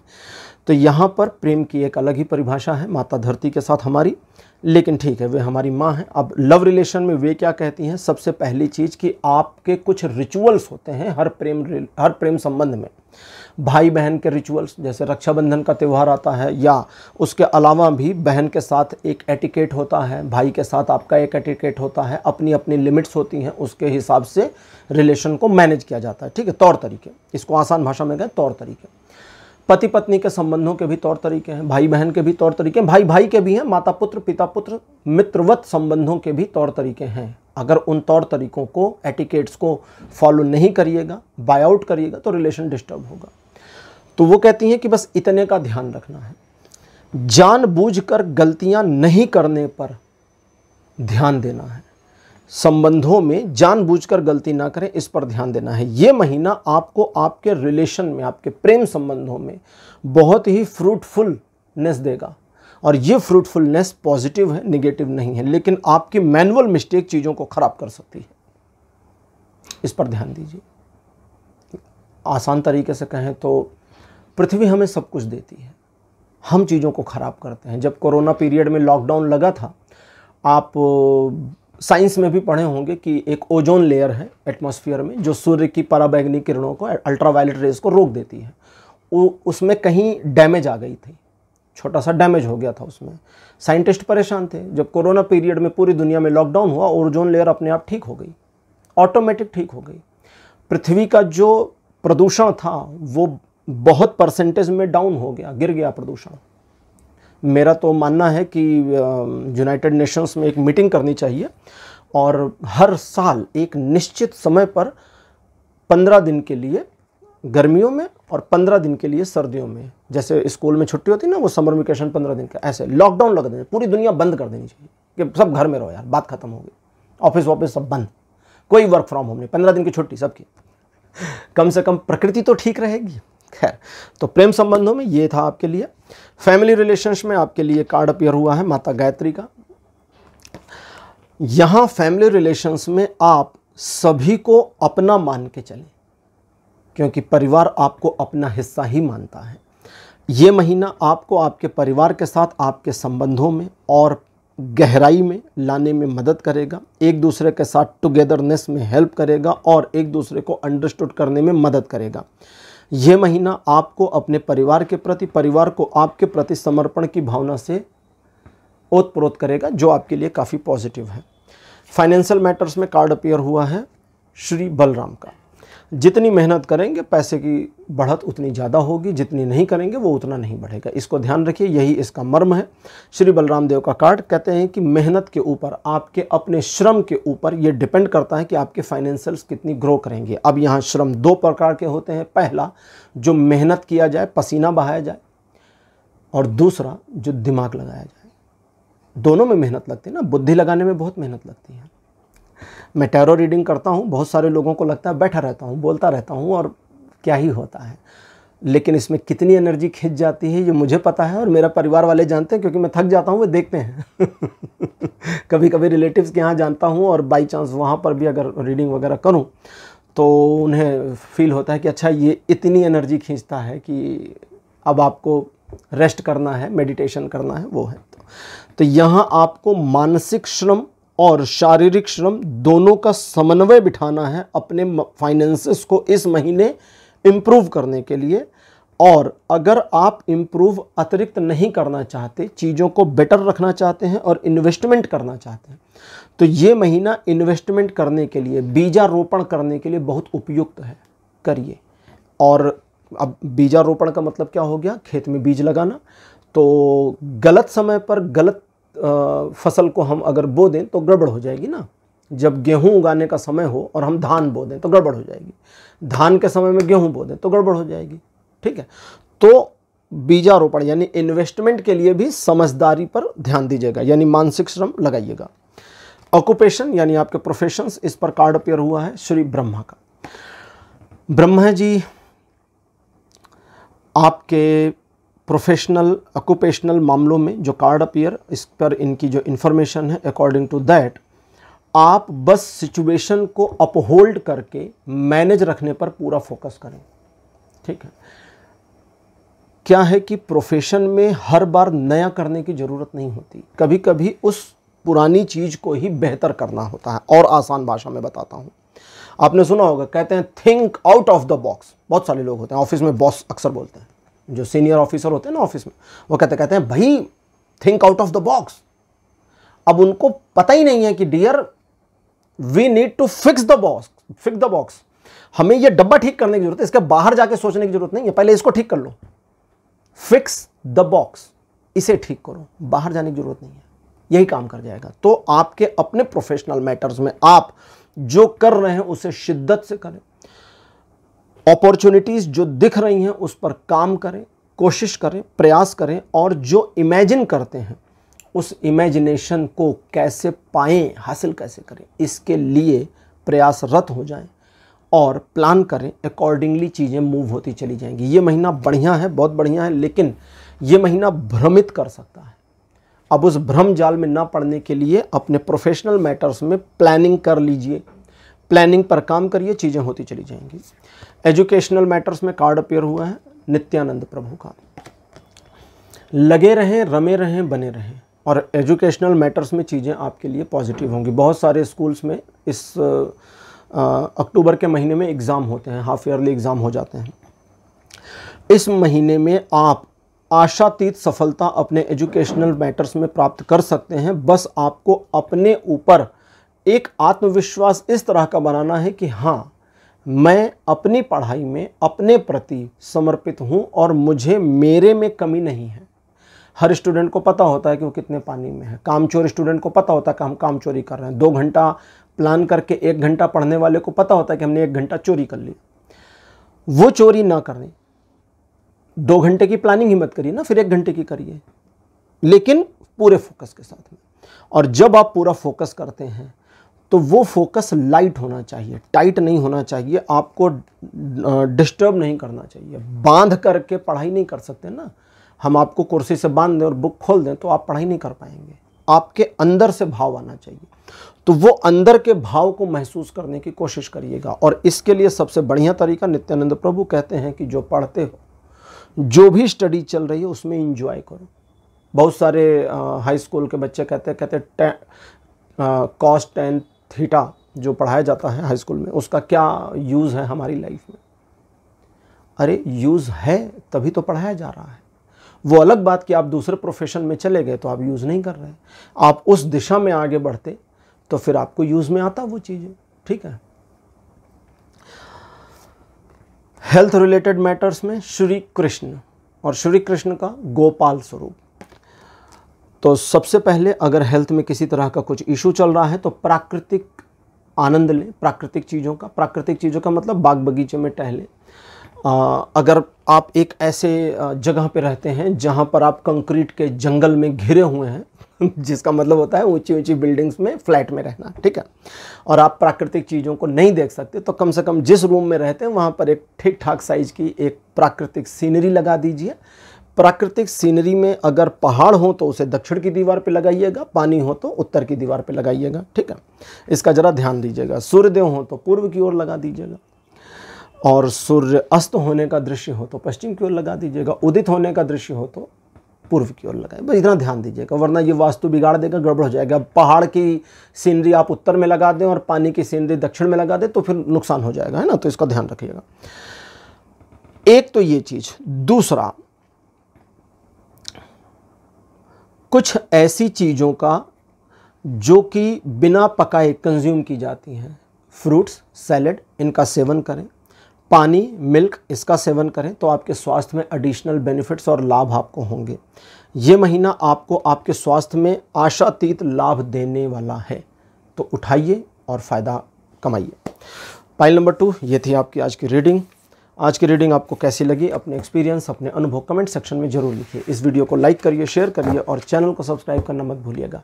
A: तो यहाँ पर प्रेम की एक अलग ही परिभाषा है, माता धरती के साथ हमारी। लेकिन ठीक है, वे हमारी माँ हैं। अब लव रिलेशन में वे क्या कहती हैं? सबसे पहली चीज़ कि आपके कुछ रिचुअल्स होते हैं हर प्रेम हर प्रेम संबंध में। भाई बहन के रिचुअल्स जैसे रक्षाबंधन का त्यौहार आता है, या उसके अलावा भी बहन के साथ एक एटिकेट होता है, भाई के साथ आपका एक एटिकेट होता है अपनी अपनी लिमिट्स होती हैं, उसके हिसाब से रिलेशन को मैनेज किया जाता है। ठीक है? तौर तरीके। इसको आसान भाषा में कहें तौर तरीके। पति पत्नी के संबंधों के भी तौर तरीके हैं भाई बहन के भी तौर तरीके हैं भाई भाई के भी हैं माता पुत्र पिता पुत्र मित्रवत संबंधों के भी तौर तरीके हैं। अगर उन तौर तरीकों को एटिकेट्स को फॉलो नहीं करिएगा बाय आउट करिएगा तो रिलेशन डिस्टर्ब होगा। तो वो कहती हैं कि बस इतने का ध्यान रखना है। जानबूझकर गलतियाँ नहीं करने पर ध्यान देना है। संबंधों में जानबूझकर गलती ना करें, इस पर ध्यान देना है। ये महीना आपको आपके रिलेशन में, आपके प्रेम संबंधों में बहुत ही फ्रूटफुलनेस देगा। और ये फ्रूटफुलनेस पॉजिटिव है निगेटिव नहीं है, लेकिन आपकी मैनुअल मिस्टेक चीज़ों को ख़राब कर सकती है। इस पर ध्यान दीजिए। आसान तरीके से कहें तो पृथ्वी हमें सब कुछ देती है। हम चीज़ों को ख़राब करते हैं। जब कोरोना पीरियड में लॉकडाउन लगा था, आप साइंस में भी पढ़े होंगे कि एक ओजोन लेयर है एटमॉस्फेयर में, जो सूर्य की पराबैंगनी किरणों को, अल्ट्रावायलेट रेज को रोक देती है। वो उसमें कहीं डैमेज आ गई थी। छोटा सा डैमेज हो गया था उसमें। साइंटिस्ट परेशान थे। जब कोरोना पीरियड में पूरी दुनिया में लॉकडाउन हुआ, ओजोन लेयर अपने आप ठीक हो गई। ऑटोमेटिक ठीक हो गई। पृथ्वी का जो प्रदूषण था, वो बहुत परसेंटेज में डाउन हो गया, गिर गया प्रदूषण। मेरा तो मानना है कि यूनाइटेड नेशंस में एक मीटिंग करनी चाहिए और हर साल एक निश्चित समय पर पंद्रह दिन के लिए गर्मियों में और पंद्रह दिन के लिए सर्दियों में। जैसे स्कूल में छुट्टी होती है ना, वो समर वेकेशन पंद्रह दिन का, ऐसे लॉकडाउन लगा देना। पूरी दुनिया बंद कर देनी चाहिए कि सब घर में रहो यार, बात खत्म हो गई। ऑफ़िस वॉफिस सब बंद। कोई वर्क फ्रॉम होम नहीं, पंद्रह दिन की छुट्टी सबकी। कम से कम प्रकृति तो ठीक रहेगी। खैर तो प्रेम संबंधों में ये था आपके लिए। फैमिली रिलेशंस में आपके लिए कार्ड अपियर हुआ है, माता गायत्री का। यहाँ फैमिली रिलेशंस में आप सभी को अपना मान के चलें, क्योंकि परिवार आपको अपना हिस्सा ही मानता है। ये महीना आपको आपके परिवार के साथ, आपके संबंधों में और गहराई में लाने में मदद करेगा, एक दूसरे के साथ टुगेदरनेस में हेल्प करेगा और एक दूसरे को अंडरस्टूड करने में मदद करेगा। ये महीना आपको अपने परिवार के प्रति, परिवार को आपके प्रति समर्पण की भावना से ओतप्रोत करेगा, जो आपके लिए काफ़ी पॉजिटिव है। फाइनेंशियल मैटर्स में कार्ड अपेयर हुआ है श्री बलराम का। जितनी मेहनत करेंगे, पैसे की बढ़त उतनी ज़्यादा होगी, जितनी नहीं करेंगे, वो उतना नहीं बढ़ेगा। इसको ध्यान रखिए, यही इसका मर्म है। श्री बलराम देव का कार्ड कहते हैं कि मेहनत के ऊपर, आपके अपने श्रम के ऊपर ये डिपेंड करता है कि आपके फाइनेंशियल्स कितनी ग्रो करेंगे। अब यहाँ श्रम दो प्रकार के होते हैं। पहला, जो मेहनत किया जाए, पसीना बहाया जाए, और दूसरा, जो दिमाग लगाया जाए। दोनों में मेहनत लगती है ना? बुद्धि लगाने में बहुत मेहनत लगती है। मैं टैरो रीडिंग करता हूँ बहुत सारे लोगों को लगता है बैठा रहता हूँ बोलता रहता हूँ और क्या ही होता है। लेकिन इसमें कितनी एनर्जी खिंच जाती है ये मुझे पता है और मेरा परिवार वाले जानते हैं क्योंकि मैं थक जाता हूँ वो देखते हैं। कभी कभी रिलेटिव्स के यहाँ जानता हूँ और बाई चांस वहाँ पर भी अगर रीडिंग वगैरह करूँ तो उन्हें फील होता है कि अच्छा ये इतनी एनर्जी खींचता है कि अब आपको रेस्ट करना है मेडिटेशन करना है वो है। तो, तो यहाँ आपको मानसिक श्रम और शारीरिक श्रम दोनों का समन्वय बिठाना है अपने फाइनेंसेस को इस महीने इम्प्रूव करने के लिए। और अगर आप इम्प्रूव अतिरिक्त नहीं करना चाहते, चीज़ों को बेटर रखना चाहते हैं और इन्वेस्टमेंट करना चाहते हैं तो ये महीना इन्वेस्टमेंट करने के लिए, बीजारोपण करने के लिए बहुत उपयुक्त है। करिए। और अब बीजारोपण का मतलब क्या हो गया? खेत में बीज लगाना। तो गलत समय पर गलत फ़सल को हम अगर बो दें तो गड़बड़ हो जाएगी ना। जब गेहूँ उगाने का समय हो और हम धान बो दें तो गड़बड़ हो जाएगी। धान के समय में गेहूँ बो दें तो गड़बड़ हो जाएगी। ठीक है? तो बीजारोपण यानी इन्वेस्टमेंट के लिए भी समझदारी पर ध्यान दीजिएगा, यानी मानसिक श्रम लगाइएगा। ऑक्यूपेशन यानी आपके प्रोफेशंस इस पर कार्ड अपेयर हुआ है श्री ब्रह्मा का। ब्रह्मा जी, आपके प्रोफेशनल ऑक्यूपेशनल मामलों में जो कार्ड अपियर इस पर इनकी जो इन्फॉर्मेशन है अकॉर्डिंग टू दैट आप बस सिचुएशन को अपहोल्ड करके मैनेज रखने पर पूरा फोकस करें। ठीक है? क्या है कि प्रोफेशन में हर बार नया करने की ज़रूरत नहीं होती। कभी कभी उस पुरानी चीज़ को ही बेहतर करना होता है। और आसान भाषा में बताता हूँ। आपने सुना होगा, कहते हैं think out of the box बहुत सारे लोग होते हैं। ऑफ़िस में बॉस अक्सर बोलते हैं। जो सीनियर ऑफिसर होते हैं ना ऑफ़िस में, वो कहते कहते हैं, भाई think out of the box अब उनको पता ही नहीं है कि dear we need to fix the box fix the box हमें यह डब्बा ठीक करने की ज़रूरत है, इसके बाहर जाके सोचने की ज़रूरत नहीं है, पहले इसको ठीक कर लो। फिक्स द बॉक्स इसे ठीक करो, बाहर जाने की ज़रूरत नहीं है, यही काम कर जाएगा। तो आपके अपने प्रोफेशनल मैटर्स में आप जो कर रहे हैं, उसे शिद्दत से करें। अपॉर्चुनिटीज़ जो दिख रही हैं, उस पर काम करें, कोशिश करें, प्रयास करें और जो इमेजिन करते हैं, उस इमेजिनेशन को कैसे पाएँ, हासिल कैसे करें, इसके लिए प्रयासरत हो जाएँ और प्लान करें अकॉर्डिंगली चीज़ें मूव होती चली जाएँगी। ये महीना बढ़िया है, बहुत बढ़िया है, लेकिन ये महीना भ्रमित कर सकता है। अब उस भ्रम जाल में ना पड़ने के लिए अपने प्रोफेशनल मैटर्स में प्लानिंग कर लीजिए। प्लानिंग पर काम करिए, चीज़ें होती चली जाएँगी। एजुकेशनल मैटर्स में कार्ड अपेयर हुआ है, नित्यानंद प्रभु का। लगे रहें, रमे रहें, बने रहें, और एजुकेशनल मैटर्स में चीज़ें आपके लिए पॉजिटिव होंगी। बहुत सारे स्कूल्स में इस अक्टूबर के महीने में एग्ज़ाम होते हैं, हाफ़ ईयरली एग्ज़ाम हो जाते हैं। इस महीने में आप आशातीत सफलता अपने एजुकेशनल मैटर्स में प्राप्त कर सकते हैं। बस आपको अपने ऊपर एक आत्मविश्वास इस तरह का बनाना है कि हाँ मैं अपनी पढ़ाई में अपने प्रति समर्पित हूँ और मुझे मेरे में कमी नहीं है। हर स्टूडेंट को पता होता है कि वो कितने पानी में है। काम चोर स्टूडेंट को पता होता है कि हम काम चोरी कर रहे हैं। दो घंटा प्लान करके एक घंटा पढ़ने वाले को पता होता है कि हमने एक घंटा चोरी कर ली। वो चोरी ना करनी। दो घंटे की प्लानिंग ही मत करिए ना, फिर एक घंटे की करिए। लेकिन पूरे फोकस के साथ में। और जब आप पूरा फोकस करते हैं तो वो फोकस लाइट होना चाहिए टाइट नहीं होना चाहिए, आपको डिस्टर्ब नहीं करना चाहिए। बाँध करके पढ़ाई नहीं कर सकते ना। हम आपको कुर्सी से बाँध दें और बुक खोल दें तो आप पढ़ाई नहीं कर पाएँगे। आपके अंदर से भाव आना चाहिए। तो वो अंदर के भाव को महसूस करने की कोशिश करिएगा। और इसके लिए सबसे बढ़िया तरीका नित्यानंद प्रभु कहते हैं कि जो पढ़ते हो, जो भी स्टडी चल रही है उसमें इंजॉय करो। बहुत सारे हाई स्कूल के बच्चे कहते कहते कॉस्ट एंड थीटा जो पढ़ाया जाता है हाई स्कूल में, उसका क्या यूज़ है हमारी लाइफ में? अरे यूज़ है, तभी तो पढ़ाया जा रहा है। वो अलग बात कि आप दूसरे प्रोफेशन में चले गए तो आप यूज़ नहीं कर रहे। आप उस दिशा में आगे बढ़ते तो फिर आपको यूज़ में आता वो चीज़ें, ठीक है? हेल्थ रिलेटेड मैटर्स में श्री कृष्ण, और श्री कृष्ण का गोपाल स्वरूप। तो सबसे पहले अगर हेल्थ में किसी तरह का कुछ इशू चल रहा है तो प्राकृतिक आनंद लें, प्राकृतिक चीज़ों का। प्राकृतिक चीज़ों का मतलब बाग बगीचे में टहलें। अगर आप एक ऐसे जगह पे रहते हैं जहाँ पर आप कंक्रीट के जंगल में घिरे हुए हैं, जिसका मतलब होता है ऊँची ऊँची बिल्डिंग्स में फ्लैट में रहना, ठीक है? और आप प्राकृतिक चीज़ों को नहीं देख सकते तो कम से कम जिस रूम में रहते हैं, वहाँ पर एक ठीक ठाक साइज़ की एक प्राकृतिक सीनरी लगा दीजिए। प्राकृतिक सीनरी में अगर पहाड़ हो तो उसे दक्षिण की दीवार पर लगाइएगा, पानी हो तो उत्तर की दीवार पर लगाइएगा, ठीक है? इसका ज़रा ध्यान दीजिएगा। सूर्यदेव हो तो पूर्व की ओर लगा दीजिएगा और सूर्य अस्त होने का दृश्य हो तो पश्चिम की ओर लगा दीजिएगा, उदित होने का दृश्य हो तो पूर्व की ओर लगाए बस इतना ध्यान दीजिएगा, वरना ये वास्तु बिगाड़ देगा, गड़बड़ हो जाएगा। पहाड़ की सीनरी आप उत्तर में लगा दें और पानी की सीनरी दक्षिण में लगा दें तो फिर नुकसान हो जाएगा, है ना? तो इसका ध्यान रखिएगा। एक तो ये चीज़। दूसरा कुछ ऐसी चीज़ों का जो कि बिना पकाए कंज्यूम की जाती हैं। फ्रूट्स सैलड इनका सेवन करें। पानी मिल्क इसका सेवन करें तो आपके स्वास्थ्य में एडिशनल बेनिफिट्स और लाभ आपको होंगे। ये महीना आपको आपके स्वास्थ्य में आशातीत लाभ देने वाला है। तो उठाइए और फ़ायदा कमाइए। पाइल नंबर टू ये थी आपकी आज की रीडिंग आज की रीडिंग आपको कैसी लगी? अपने एक्सपीरियंस अपने अनुभव कमेंट सेक्शन में ज़रूर लिखिए। इस वीडियो को लाइक करिए शेयर करिए और चैनल को सब्सक्राइब करना मत भूलिएगा।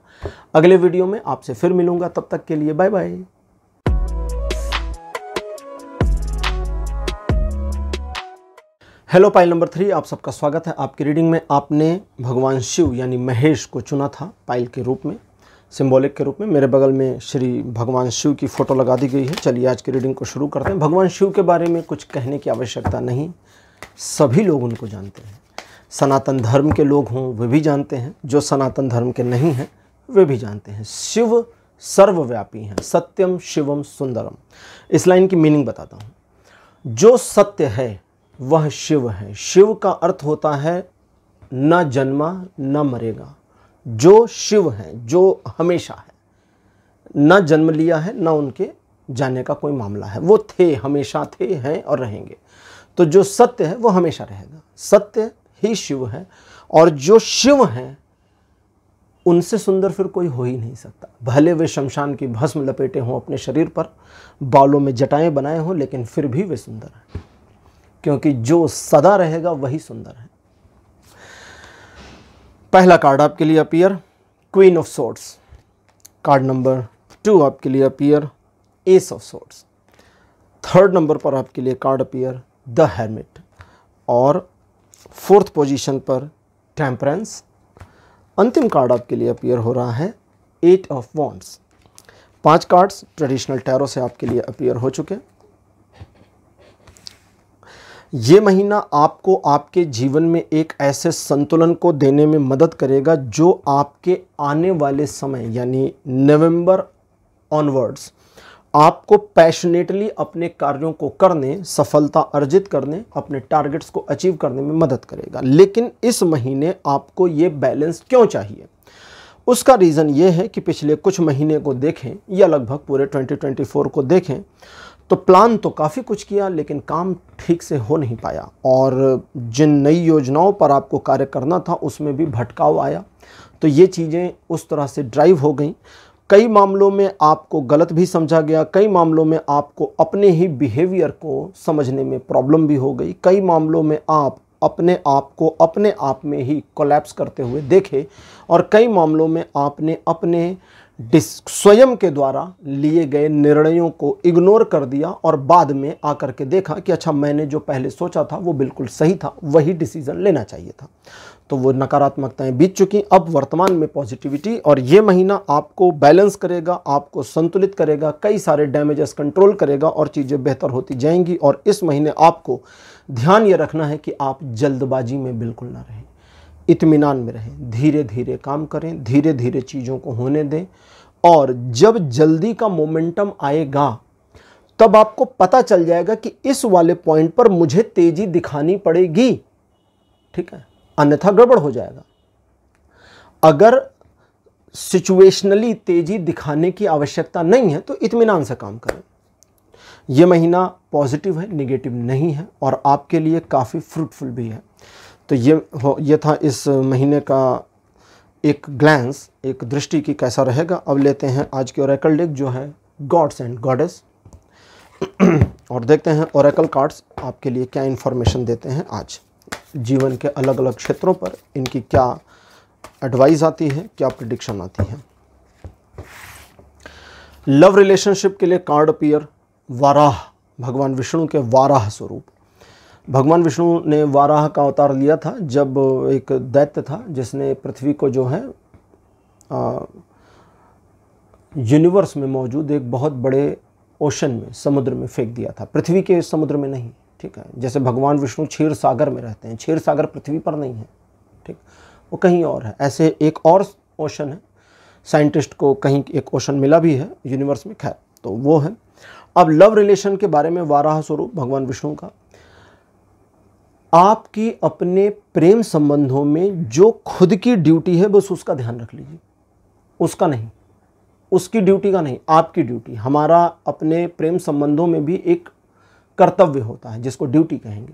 A: अगले वीडियो में आपसे फिर मिलूँगा। तब तक के लिए bye bye hello pile number three आप सबका स्वागत है। आपकी रीडिंग में आपने भगवान शिव, यानी महेश को चुना था पाइल के रूप में। सिंबॉलिक के रूप में मेरे बगल में श्री भगवान शिव की फ़ोटो लगा दी गई है। चलिए आज की रीडिंग को शुरू करते हैं। भगवान शिव के बारे में कुछ कहने की आवश्यकता नहीं। सभी लोग उनको जानते हैं। सनातन धर्म के लोग हों, वे भी जानते हैं। जो सनातन धर्म के नहीं हैं, वे भी जानते हैं। शिव सर्वव्यापी हैं। सत्यम, शिवम, सुंदरम। इस लाइन की मीनिंग बताता हूँ। जो सत्य है, वह शिव है। शिव का अर्थ होता है, न जन्मा, न मरेगा। जो शिव हैं, जो हमेशा है, ना जन्म लिया है, न उनके जाने का कोई मामला है। वो थे, हमेशा थे, हैं और रहेंगे। तो जो सत्य है, वो हमेशा रहेगा। सत्य ही शिव है और जो शिव हैं, उनसे सुंदर फिर कोई हो ही नहीं सकता। भले वे शमशान की भस्म लपेटे हों अपने शरीर पर, बालों में जटाएँ बनाए हों, लेकिन फिर भी वे सुंदर हैं। क्योंकि जो सदा रहेगा, वही सुंदर है। पहला कार्ड आपके लिए appear queen of swords card number two आपके लिए appear ace of swords third number पर आपके लिए कार्ड अपियर द हेलमेट और फोर्थ पोजीशन पर टेम्परेंस अंतिम कार्ड आपके लिए अपियर हो रहा है एट ऑफ़ वॉन्ट्स पाँच कार्ड्स ट्रेडिशनल टैरो से आपके लिए अपियर हो चुके हैं। ये महीना आपको आपके जीवन में एक ऐसे संतुलन को देने में मदद करेगा जो आपके आने वाले समय, यानी नवंबर ऑनवर्ड्स आपको पैशनेटली अपने कार्यों को करने, सफलता अर्जित करने, अपने टारगेट्स को अचीव करने में मदद करेगा। लेकिन इस महीने आपको ये बैलेंस क्यों चाहिए? उसका रीज़न ये है कि पिछले कुछ महीने को देखें या लगभग पूरे 2024 को देखें तो प्लान तो काफ़ी कुछ किया, लेकिन काम ठीक से हो नहीं पाया। और जिन नई योजनाओं पर आपको कार्य करना था, उसमें भी भटकाव आया। तो ये चीज़ें उस तरह से ड्राइव हो गई। कई मामलों में आपको गलत भी समझा गया, कई मामलों में आपको अपने ही बिहेवियर को समझने में प्रॉब्लम भी हो गई। कई मामलों में आप अपने आप को अपने आप में ही कोलैप्स करते हुए देखे, और कई मामलों में आपने अपने स्वयं के द्वारा लिए गए निर्णयों को इग्नोर कर दिया और बाद में आकर के देखा कि अच्छा मैंने जो पहले सोचा था वो बिल्कुल सही था, वही डिसीज़न लेना चाहिए था। तो वो नकारात्मकताएँ बीत चुकी, अब वर्तमान में पॉजिटिविटी और ये महीना आपको बैलेंस करेगा, आपको संतुलित करेगा, कई सारे डैमेजेस कंट्रोल करेगा और चीज़ें बेहतर होती जाएँगी और इस महीने आपको ध्यान ये रखना है कि आप जल्दबाजी में बिल्कुल ना रहें। इत्मीनान में रहें धीरे धीरे काम करें धीरे धीरे चीज़ों को होने दें। और जब जल्दी का मोमेंटम आएगा, तब आपको पता चल जाएगा कि इस वाले पॉइंट पर मुझे तेज़ी दिखानी पड़ेगी। ठीक है? अन्यथा गड़बड़ हो जाएगा। अगर सिचुएशनली तेज़ी दिखाने की आवश्यकता नहीं है तो इतमान से काम करें। यह महीना पॉजिटिव है, निगेटिव नहीं है, और आपके लिए काफ़ी फ्रूटफुल भी है। तो ये हो, ये था इस महीने का एक ग्लैंस एक दृष्टि की कैसा रहेगा। अब लेते हैं आज के ओरेकल डेक जो है गॉड्स एंड गॉडेस और देखते हैं ओरेकल कार्ड्स आपके लिए क्या इन्फॉर्मेशन देते हैं आज। जीवन के अलग अलग क्षेत्रों पर इनकी क्या एडवाइस आती है, क्या प्रिडिक्शन आती है। लव रिलेशनशिप के लिए कार्ड अपियर वाराह, भगवान विष्णु के वाराह स्वरूप। भगवान विष्णु ने वाराह का अवतार लिया था जब एक दैत्य था जिसने पृथ्वी को जो है यूनिवर्स में मौजूद एक बहुत बड़े ओशन में, समुद्र में फेंक दिया था। पृथ्वी के समुद्र में नहीं, ठीक है? जैसे भगवान विष्णु क्षीर सागर में रहते हैं, क्षीर सागर पृथ्वी पर नहीं है, ठीक? वो कहीं और है। ऐसे एक और ओशन है साइंटिस्ट को कहीं एक ओशन मिला भी है यूनिवर्स में, खैर तो वो है। अब लव रिलेशन के बारे में वाराह स्वरूप, भगवान विष्णु का आपकी अपने प्रेम संबंधों में जो खुद की ड्यूटी है, बस उसका ध्यान रख लीजिए। उसका नहीं। उसकी ड्यूटी का नहीं, आपकी ड्यूटी। हमारा अपने प्रेम संबंधों में भी एक कर्तव्य होता है, जिसको ड्यूटी कहेंगे।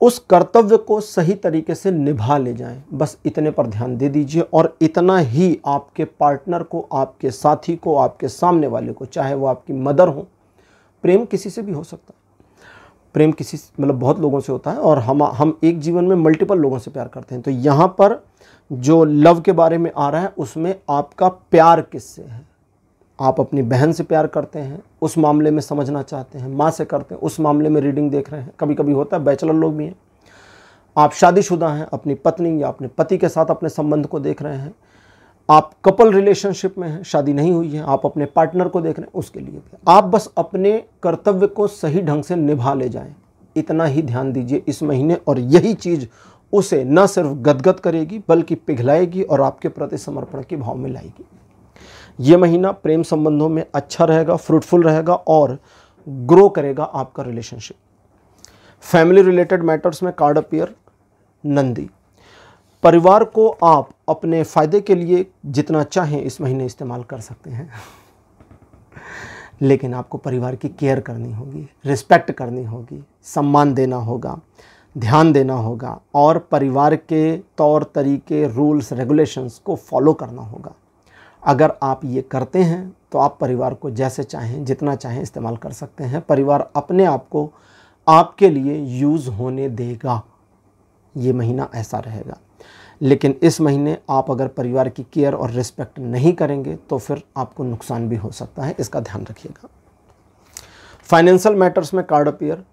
A: उस कर्तव्य को सही तरीके से निभा ले जाएँ। बस इतने पर ध्यान दे दीजिए और इतना ही आपके पार्टनर को, आपके साथी को, आपके सामने वाले को, चाहे वो आपकी मदर हो, प्रेम किसी से भी हो सकता है। प्रेम किसी मतलब बहुत लोगों से होता है और हम हम एक जीवन में मल्टीपल लोगों से प्यार करते हैं। तो यहाँ पर जो लव के बारे में आ रहा है, उसमें आपका प्यार किससे है? आप अपनी बहन से प्यार करते हैं, उस मामले में समझना चाहते हैं, माँ से करते हैं, उस मामले में रीडिंग देख रहे हैं। कभी कभी होता है बैचलर लोग भी हैं। आप शादीशुदा हैं, अपनी पत्नी या अपने पति के साथ अपने संबंध को देख रहे हैं आप कपल रिलेशनशिप में हैं, शादी नहीं हुई है, आप अपने पार्टनर को देख रहे हैं, उसके लिए भी। आप बस अपने कर्तव्य को सही ढंग से निभा ले जाएँ। इतना ही ध्यान दीजिए इस महीने और यही चीज़ उसे न सिर्फ़ गदगद करेगी, बल्कि पिघलाएगी और आपके प्रति समर्पण के भाव में लाएगी। ये महीना प्रेम संबंधों में अच्छा रहेगा फ्रूटफुल रहेगा और ग्रो करेगा आपका रिलेशनशिप फैमिली रिलेटेड मैटर्स में कार्ड अपियर नंदी। परिवार को आप अपने फ़ायदे के लिए जितना चाहें इस महीने इस्तेमाल कर सकते हैं। लेकिन आपको परिवार की केयर करनी होगी, रिस्पेक्ट करनी होगी, सम्मान देना होगा, ध्यान देना होगा, और परिवार के तौर तरीके, रूल्स, रेगुलेशंस को फॉलो करना होगा। अगर आप ये करते हैं तो आप परिवार को जैसे चाहें, जितना चाहें इस्तेमाल कर सकते हैं। परिवार अपने आप को आपके लिए यूज़ होने देगा। ये महीना ऐसा रहेगा। लेकिन इस महीने आप अगर परिवार की केयर और रिस्पेक्ट नहीं करेंगे तो फिर आपको नुकसान भी हो सकता है। इसका ध्यान रखिएगा। फाइनेंशियल मैटर्स में कार्ड अपियर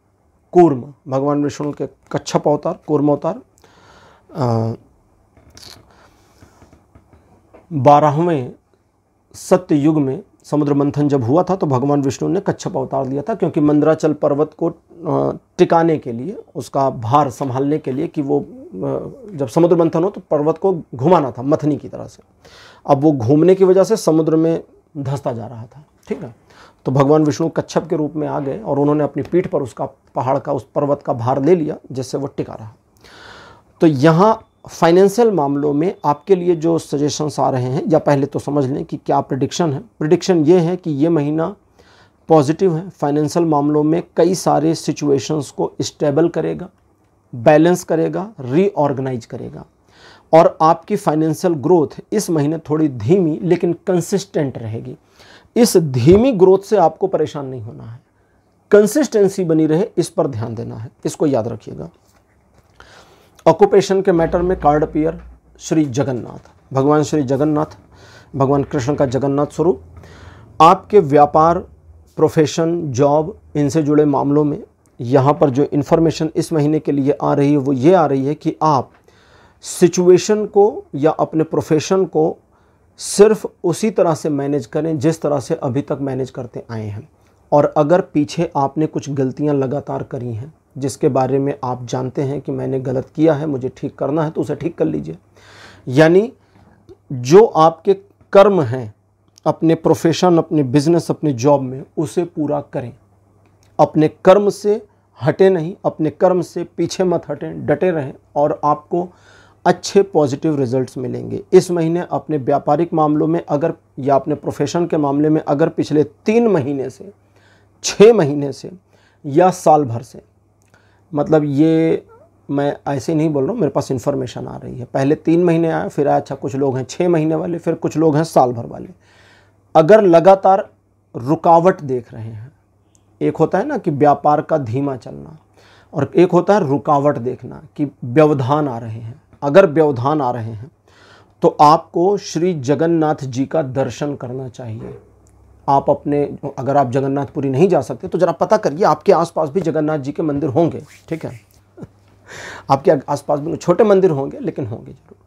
A: कूर्म। भगवान विष्णु के कच्छप अवतार, कूर्म अवतार। बारहवें सत्य युग में समुद्र मंथन जब हुआ था तो भगवान विष्णु ने कच्छप अवतार लिया था, क्योंकि मंदराचल पर्वत को टिकाने के लिए, उसका भार संभालने के लिए कि वो जब समुद्र मंथन हो तो पर्वत को घुमाना था, मथनी की तरह से। अब वो घूमने की वजह से समुद्र में धंसता जा रहा था, ठीक है तो भगवान विष्णु कच्छप के रूप में आ गए और उन्होंने अपनी पीठ पर उसका पहाड़ का, उस पर्वत का भार ले लिया, जिससे वो टिका रहा। तो यहाँ फाइनेंशियल मामलों में आपके लिए जो सजेशंस आ रहे हैं, या पहले तो समझ लें कि क्या प्रिडिक्शन है। प्रिडिक्शन ये है कि ये महीना पॉजिटिव है, फाइनेंशियल मामलों में कई सारे सिचुएशंस को स्टेबल करेगा। बैलेंस करेगा रीऑर्गेनाइज करेगा। और आपकी फाइनेंशियल ग्रोथ इस महीने थोड़ी धीमी लेकिन कंसिस्टेंट रहेगी। इस धीमी ग्रोथ से आपको परेशान नहीं होना है। कंसिस्टेंसी बनी रहे, इस पर ध्यान देना है। इसको याद रखिएगा। ऑक्यूपेशन के मैटर में कार्ड अपियर श्री जगन्नाथ। भगवान श्री जगन्नाथ, भगवान कृष्ण का जगन्नाथ स्वरूप। आपके व्यापार प्रोफेशन जॉब इनसे जुड़े मामलों में यहाँ पर जो इन्फॉर्मेशन इस महीने के लिए आ रही है, वो ये आ रही है कि आप सिचुएशन को या अपने प्रोफेशन को सिर्फ़ उसी तरह से मैनेज करें जिस तरह से अभी तक मैनेज करते आए हैं। और अगर पीछे आपने कुछ गलतियाँ लगातार करी हैं, जिसके बारे में आप जानते हैं कि मैंने गलत किया है, मुझे ठीक करना है तो उसे ठीक कर लीजिए। यानी जो आपके कर्म हैं, अपने प्रोफेशन अपने बिज़नेस अपने जॉब में, उसे पूरा करें। अपने कर्म से हटे नहीं, अपने कर्म से पीछे मत हटें, डटे रहें और आपको अच्छे पॉजिटिव रिजल्ट्स मिलेंगे। इस महीने अपने व्यापारिक मामलों में अगर, या अपने प्रोफेशन के मामले में अगर पिछले तीन महीने से छः महीने से, या साल भर से मतलब ये मैं ऐसे नहीं बोल रहा हूँ, मेरे पास इन्फॉर्मेशन आ रही है। पहले तीन महीने आया फिर आया अच्छा कुछ लोग हैं छः महीने वाले, फिर कुछ लोग हैं साल भर वाले। अगर लगातार रुकावट देख रहे हैं एक होता है ना कि व्यापार का धीमा चलना और एक होता है रुकावट देखना कि व्यवधान आ रहे हैं। अगर व्यवधान आ रहे हैं तो आपको श्री जगन्नाथ जी का दर्शन करना चाहिए। आप अपने, अगर आप जगन्नाथपुरी नहीं जा सकते तो ज़रा पता करिए, आपके आसपास भी जगन्नाथ जी के मंदिर होंगे, ठीक है? आपके आसपास भी छोटे मंदिर होंगे, लेकिन होंगे ज़रूर।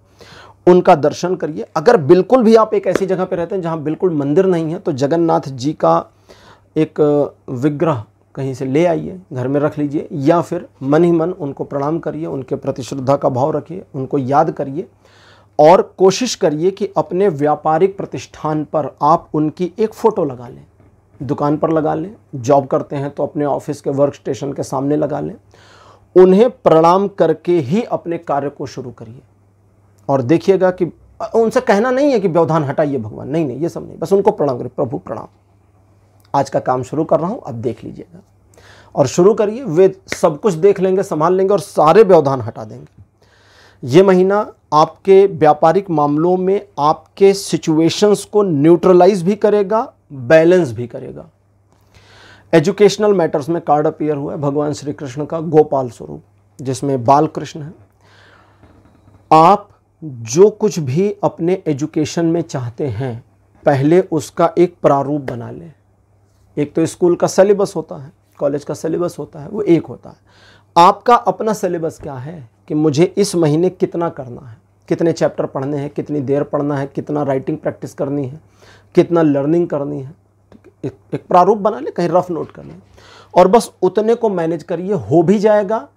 A: उनका दर्शन करिए। अगर बिल्कुल भी आप एक ऐसी जगह पर रहते हैं जहाँ बिल्कुल मंदिर नहीं है तो जगन्नाथ जी का एक विग्रह कहीं से ले आइए, घर में रख लीजिए, या फिर मन ही मन उनको प्रणाम करिए, उनके प्रति श्रद्धा का भाव रखिए, उनको याद करिए, और कोशिश करिए कि अपने व्यापारिक प्रतिष्ठान पर आप उनकी एक फ़ोटो लगा लें। दुकान पर लगा लें, जॉब करते हैं तो अपने ऑफ़िस के वर्क स्टेशन के सामने लगा लें, उन्हें प्रणाम करके ही अपने कार्य को शुरू करिए। और देखिएगा कि उनसे कहना नहीं है कि व्यवधान हटाइए भगवान, नहीं नहीं, ये सब नहीं, बस उनको प्रणाम करिए, प्रभु प्रणाम। आज का काम शुरू कर रहा हूँ, अब देख लीजिएगा। और शुरू करिए, वे सब कुछ देख लेंगे, संभाल लेंगे और सारे व्यवधान हटा देंगे। ये महीना आपके व्यापारिक मामलों में आपके सिचुएशंस को न्यूट्रलाइज भी करेगा बैलेंस भी करेगा। एजुकेशनल मैटर्स में कार्ड अपीयर हुआ है, भगवान श्री कृष्ण का गोपाल स्वरूप, जिसमें बाल कृष्ण है। आप जो कुछ भी अपने एजुकेशन में चाहते हैं, पहले उसका एक प्रारूप बना लें। एक तो स्कूल का सिलेबस होता है कॉलेज का सिलेबस होता है वो एक होता है। आपका अपना सिलेबस क्या है कि मुझे इस महीने कितना करना है? कितने चैप्टर पढ़ने हैं? कितनी देर पढ़ना है? कितना राइटिंग प्रैक्टिस करनी है? कितना लर्निंग करनी है? एक, एक प्रारूप बना ले कहीं रफ नोट कर लें। और बस उतने को मैनेज करिए हो भी जाएगा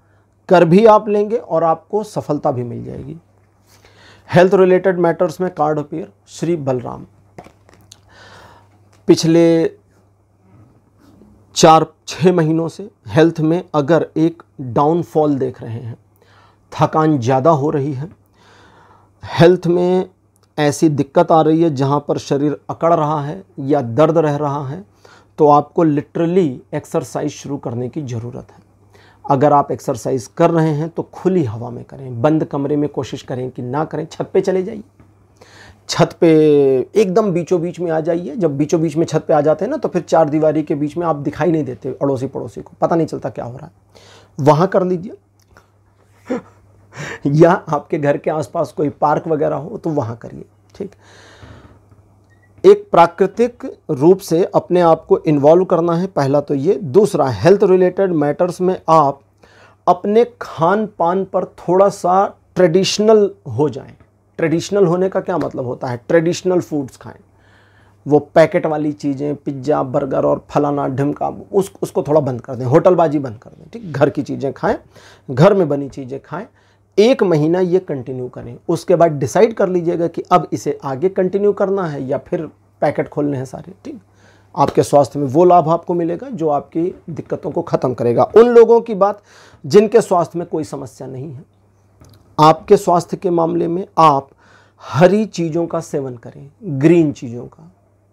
A: कर भी आप लेंगे और आपको सफलता भी मिल जाएगी। हेल्थ रिलेटेड मैटर्स में कार्ड अपीयर श्री बलराम। पिछले चार छः महीनों से हेल्थ में अगर एक डाउनफॉल देख रहे हैं, थकान ज़्यादा हो रही है हेल्थ में ऐसी दिक्कत आ रही है जहाँ पर शरीर अकड़ रहा है या दर्द रह रहा है तो आपको लिटरली एक्सरसाइज शुरू करने की ज़रूरत है। अगर आप एक्सरसाइज कर रहे हैं तो खुली हवा में करें, बंद कमरे में कोशिश करें कि ना करें, छत पे चले जाइए। छत पे एकदम बीचों बीच में आ जाइए। जब बीचों बीच में छत पे आ जाते हैं ना तो फिर चार दीवारी के बीच में आप दिखाई नहीं देते अड़ोसी पड़ोसी को। पता नहीं चलता क्या हो रहा है। वहाँ कर लीजिए। या आपके घर के आसपास कोई पार्क वगैरह हो तो वहाँ करिए। ठीक? एक प्राकृतिक रूप से अपने आप को इन्वॉल्व करना है। पहला तो ये। दूसरा हेल्थ रिलेटेड मैटर्स में आप अपने खान पान पर थोड़ा सा ट्रेडिशनल हो जाएँ। ट्रेडिशनल होने का क्या मतलब होता है? ट्रेडिशनल फूड्स खाएँ। वो पैकेट वाली चीज़ें, पिज़्ज़ा, बर्गर और फलाना ढिमका, उस, उसको थोड़ा बंद कर दें, होटलबाजी बंद कर दें, ठीक? घर की चीज़ें खाएँ, घर में बनी चीज़ें खाएँ, एक महीना ये कंटिन्यू करें। उसके बाद डिसाइड कर लीजिएगा कि अब इसे आगे कंटिन्यू करना है या फिर पैकेट खोलने हैं सारे, ठीक? आपके स्वास्थ्य में वो लाभ आपको मिलेगा जो आपकी दिक्कतों को ख़त्म करेगा। उन लोगों की बात जिनके स्वास्थ्य में कोई समस्या नहीं है। आपके स्वास्थ्य के मामले में आप हरी चीज़ों का सेवन करें, ग्रीन चीज़ों का,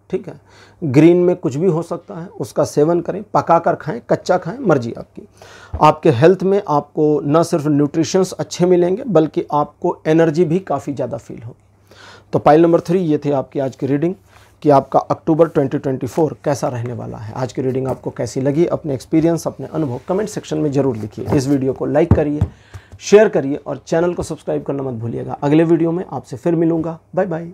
A: ठीक है? ग्रीन में कुछ भी हो सकता है, उसका सेवन करें पका कर खाएँ, कच्चा खाएँ, मर्ज़ी आपकी। आपके हेल्थ में आपको न सिर्फ़ न्यूट्रिशंस अच्छे मिलेंगे, बल्कि आपको एनर्जी भी काफ़ी ज़्यादा फील होगी। तो पाइल नंबर थ्री, ये थे आपकी आज की रीडिंग कि आपका अक्टूबर 2024 कैसा रहने वाला है। आज की रीडिंग आपको कैसी लगी, अपने एक्सपीरियंस, अपने अनुभव कमेंट सेक्शन में ज़रूर लिखिए। इस वीडियो को लाइक करिए शेयर करिए और चैनल को सब्सक्राइब करना मत भूलिएगा। अगले वीडियो में आपसे फिर मिलूँगा। Bye bye.